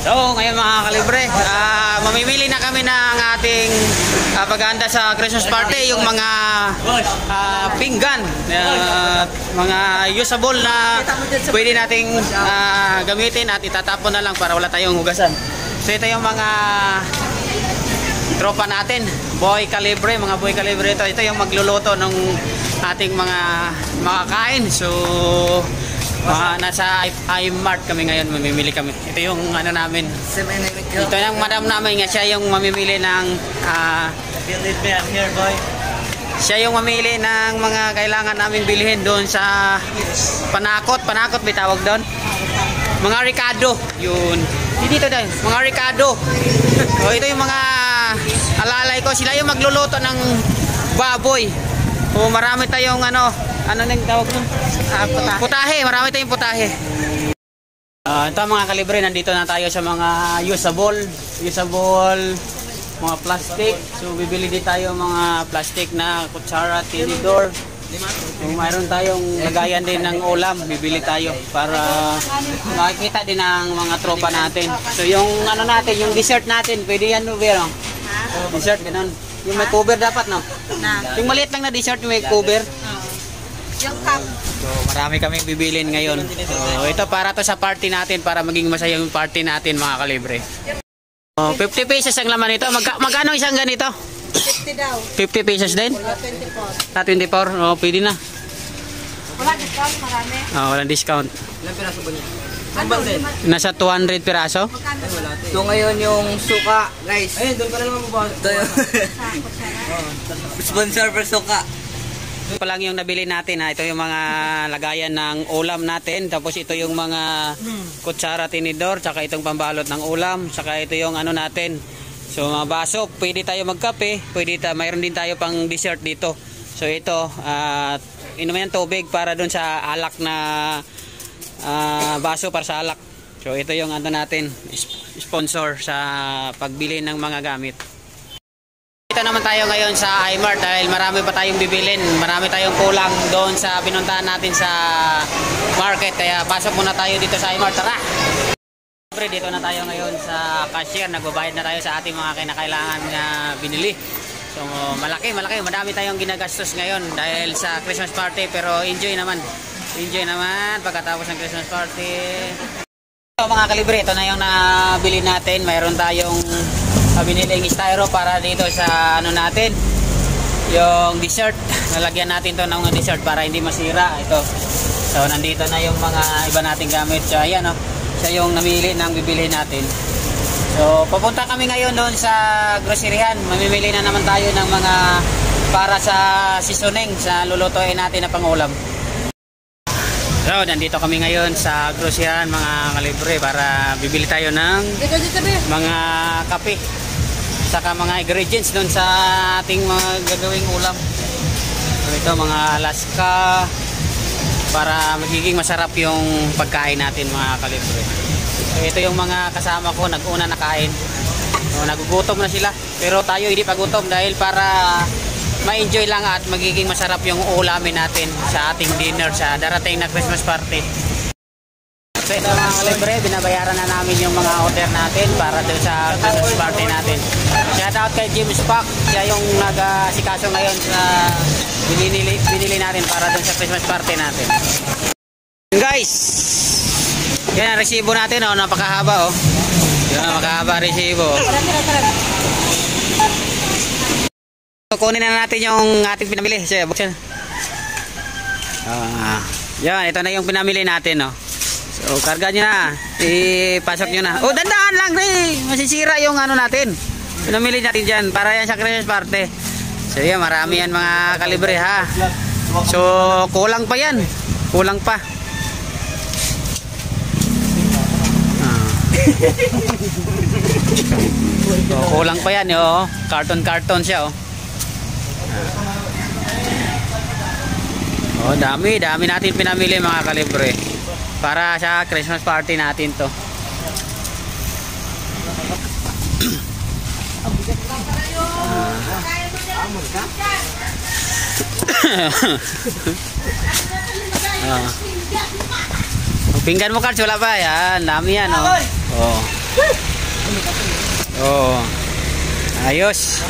So, ngayon mga kalibre, ah, mamimili na kami ng ating uh, paghahanda sa Christmas party, yung mga ah, pinggan, ah, mga usable na pwede nating ah, gamitin at itatapon na lang para wala tayong hugasan. So, ito yung mga tropa natin, boy calibre, mga boy calibre ito. Ito yung magluluto ng ating mga makakain. So, mga nasa I- iMart kami ngayon, mamimili kami. Ito yung ano namin. Ito yung madam namin nga, siya yung mamimili ng ah, Build it me, I'm here, boy. siya yung mamili ng mga kailangan naming bilhin doon sa Panakot. Panakot may tawag doon. Mga Ricardo. Yun. Dito dahil. Mga Ricardo. o, ito yung mga alalay ko. Sila yung magluluto ng baboy. O, marami tayong ano, ano nang tawag nun? Ah, putahe. putahe. Marami tayong putahe. Ah, ito mga kalibre, nandito na tayo sa mga usable, usable mga plastic. So bibili din tayo mga plastic na kutsara, tinidor. Kung mayroon tayong lagayan din ng ulam, bibili tayo para makikita din ng mga tropa natin. So yung ano natin, yung dessert natin, pwede yan no, Vero? Dessert, ganun. Yung may cover dapat, no? Na. Yung maliit lang na dessert, yung may cover. Yung cup. So, marami kaming bibilin ngayon. So, ito para to sa party natin para maging masaya yung party natin mga kalibre. Oh, 50 pesos ang laman nito. Magka, magkano isang ganito? 50 daw. 50 pesos din? Wala 24. Na 24? Oh, pwede na. Wala discount, marami. Oh, walang discount. Ilang piraso ba niya? Ano, Nasa 200 piraso? Ito ngayon yung suka, guys. Ayun, doon ka na naman Sa kutsara. sponsor for suka. Ito lang yung nabili natin ha. Ito yung mga lagayan ng ulam natin. Tapos ito yung mga kutsara, tinidor, tsaka itong pambalot ng ulam, tsaka ito yung ano natin. So mga baso, pwede tayo magkape, pwede ta mayroon din tayo pang dessert dito. So ito, at inuman yan tubig para doon sa alak na ah, baso para sa alak. So ito yung ano natin, sponsor sa pagbili ng mga gamit. Dito naman tayo ngayon sa iMart dahil marami pa tayong bibilin. Marami tayong kulang doon sa pinuntahan natin sa market. Kaya pasok muna tayo dito sa iMart. Tara! Siyempre, dito na tayo ngayon sa cashier. Nagbabayad na tayo sa ating mga kinakailangan na binili. So, malaki, malaki. Madami tayong ginagastos ngayon dahil sa Christmas party. Pero enjoy naman. Enjoy naman pagkatapos ng Christmas party. So, mga kalibre, ito na yung nabili natin. Mayroon tayong uh, biniling styro para dito sa ano natin. Yung dessert. Nalagyan natin to ng dessert para hindi masira. Ito. So, nandito na yung mga iba nating gamit. So, ayan o. Siya yung namili ng bibili natin. So, papunta kami ngayon doon sa groceryhan. Mamimili na naman tayo ng mga para sa seasoning sa lulutuin natin na pangulam. So, nandito kami ngayon sa groceryhan mga kalibre para bibili tayo ng mga kape saka mga ingredients doon sa ating mga gagawing ulam. Ito mga Alaska para magiging masarap yung pagkain natin mga kalibre. Ito yung mga kasama ko nag-una nakain. So, nagugutom na sila pero tayo hindi pa gutom dahil para ma-enjoy lang at magiging masarap yung ulamin natin sa ating dinner sa darating na Christmas party. So ito mga kalibre, binabayaran na namin yung mga order natin para doon sa Christmas party natin. Shout out kay James Pack, siya yung nag-asikaso ngayon sa binili, binili natin para doon sa Christmas party natin. Guys, yan ang resibo natin, oh, napakahaba oh. Yan, napakahaba resibo. Tara. Kukunin na natin yung ating pinamili. Sige, buksan. Ah, yan, ito na yung pinamili natin, no. So, karga nyo na. Ipasok nyo na. Oh, dandaan lang, eh. Masisira yung ano natin. Pinamili natin dyan para yan sa Christmas party. So, yan, marami yan mga kalibre, ha. So, kulang pa yan. Kulang pa. Ah. So, kulang pa yan, yo. Carton-carton siya, oh. Oh, dami, dami natin pinamili mga kalibre. Para sa Christmas party natin to. ah. Ang pinggan mo cards wala pa yan. Dami yan oh. Oh. Oo. Ayos.